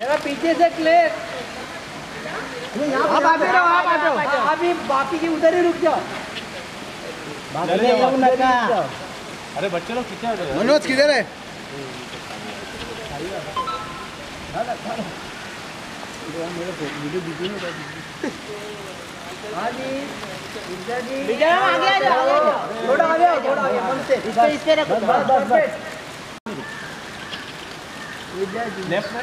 जरा पीछे से क्लियर। आप आते रहो आप आते रहो। अभी बाकी की उधर ही रुक जाओ। अरे बच्चे लोग हट मनोज किधर है? हाँ आगे आ जाओ। थोड़ा आगे आओ थोड़ा आगे। मन से। इस पे इस पे रखो। बस बस बस जी लेफ़्ट में।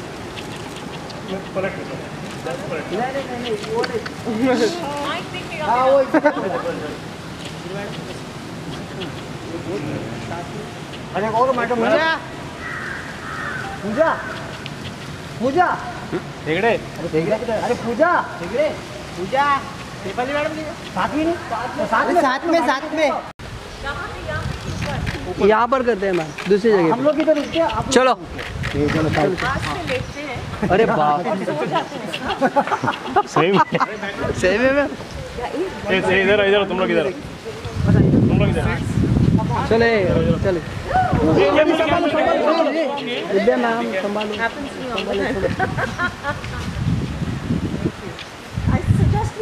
पलट पलट नहीं नहीं नहीं नहीं वो नहीं हाँ वो अरे और मैडम पूजा पूजा पूजा हेगड़े अरे अरे पूजा पूजा मैडम साथ में नहीं साथ में। साथ में साथ में यहाँ पर करते हैं मैम दूसरी जगह हम लोग इधर चलो। से लेटते हैं। अरे बाप सो जाते हैं। सेम। सही में इधर इधर तुम लोग इधर तुम लोग इधर चले चले। विद्या मैम संभालो।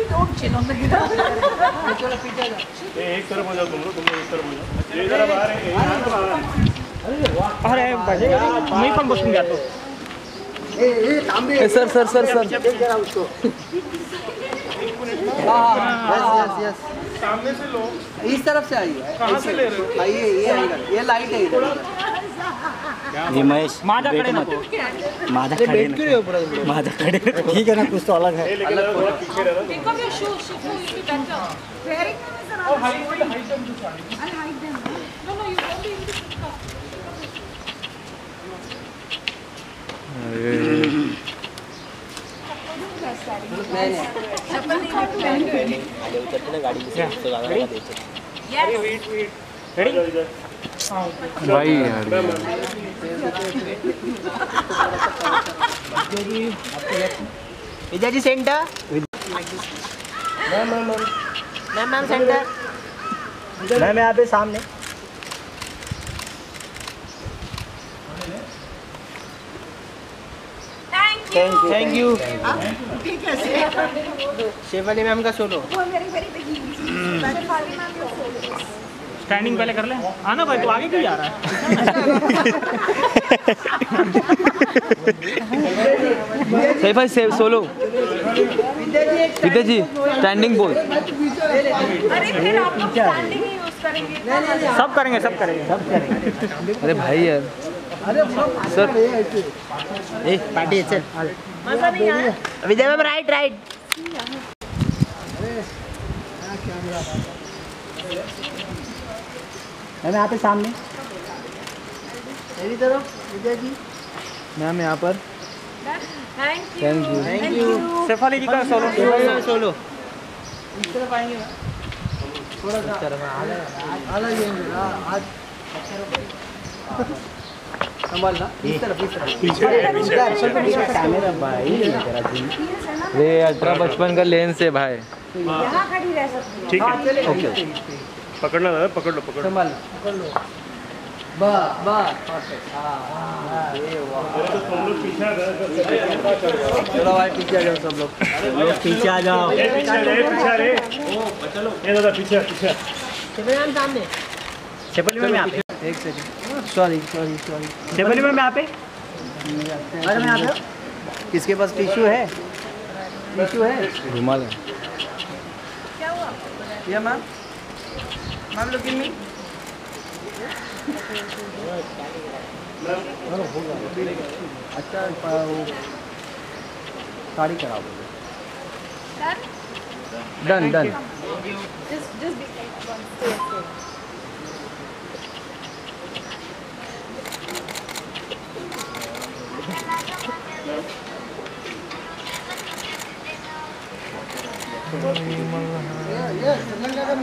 Don't chill on the ये एक तरफ़ हो जाओ तुम लोग तुम लोग एक तरफ़ हो जाओ। ये इधर है बाहर है। अरे बजेगा मी पण बसून घ्या तो सर सर सर सर। देख जरा उसको यस यस सामने से लो इस तरफ़ से आइए। कहाँ से ले रहे हो? आइए ये आएगा ये लाइट है इधर। जी महेश माझ्याकडे नको माझ्याकडे नको. माझ्याकडे नको. ठीक आहे ना कुछ तो अलग है। ये लेकिन जरा थोड़ा पीछे इधर भाई यार Vijay ji centre ma'am ma'am ma'am ma'am centre ma'am यहाँ पे सामने Thank you. थैंक यू ठीक है शेफाली मैम का सोलो. स्टैंडिंग पहले कर ले. आना भाई तू आगे क्यों जा रहा है? Saif safe solo Vidya ji Vidya ji standing बोल अरे फिर आप लोग standing ही use करेंगे। सब करेंगे सब करेंगे. अरे भाई यार. सर ए पार्टी चल मज़ा नहीं आया Vijay ma'am right right ma'am यहाँ पे सामने मेरी तरफ़ विजय जी मैम यहाँ पर thank you thank you Shefali ji का सोलो सोलो सोलो इस तरफ़ आएँगे थोड़ा सा अलग ये आज संभालना। इस तरफ़ इस तरफ़। पीछे कैमरा भाई रे अठारह बचपन का लेंस है भाई। यहाँ खड़ी रह सकती है। ठीक है। हाँ ओके पकड़ना दादा पकड़ लो पकड़ लो। संभालना पकड़ लो। बस बस परफेक्ट हाँ हाँ ये वाह। तुम पीछे चलो भाई पीछे आ जाओ सब लोग। लोग पीछे आ जाओ। ये पीछे आ रे पीछे आ रे। ये दादा पीछे आ, पीछे आ। सामने। शेफाली मैम यहाँ पे एक second sorry sorry sorry Shefali ma'am यहाँ पे? अरे मैं आता किसके पास टिश्यू है? टिश्यू है? रुमाल है। क्या हुआ? या ma'am ma'am look in me अच्छा वो साड़ी कराओ Done? Done done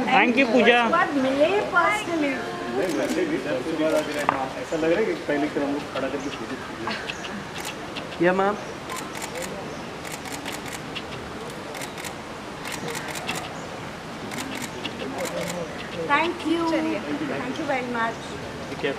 thank you Puja मिले पर्सनली नहीं वैसे भी दस के बाद अगर ऐसा लग रहा है कि पहले से हम लोग खड़ा करके या ma'am thank you thank you very much ठीक है